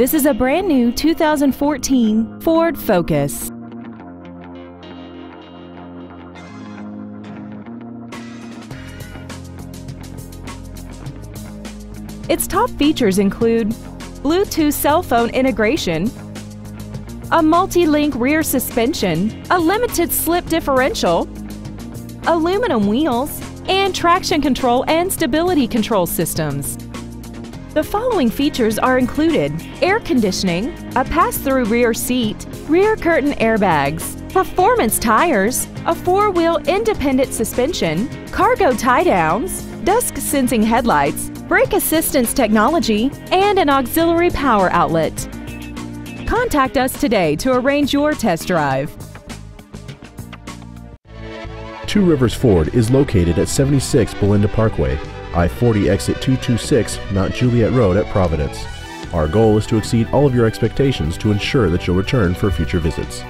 This is a brand new 2014 Ford Focus. Its top features include Bluetooth cell phone integration, a multi-link rear suspension, a limited slip differential, aluminum wheels, and traction control and stability control systems. The following features are included air conditioning, a pass through rear seat, rear curtain airbags, performance tires, a four wheel independent suspension, cargo tie downs, dusk sensing headlights, brake assistance technology, and an auxiliary power outlet. Contact us today to arrange your test drive. Two Rivers Ford is located at 76 Belinda Parkway, I 40 exit 226 Mount Juliet Road at Providence. Our goal is to exceed all of your expectations to ensure that you'll return for future visits.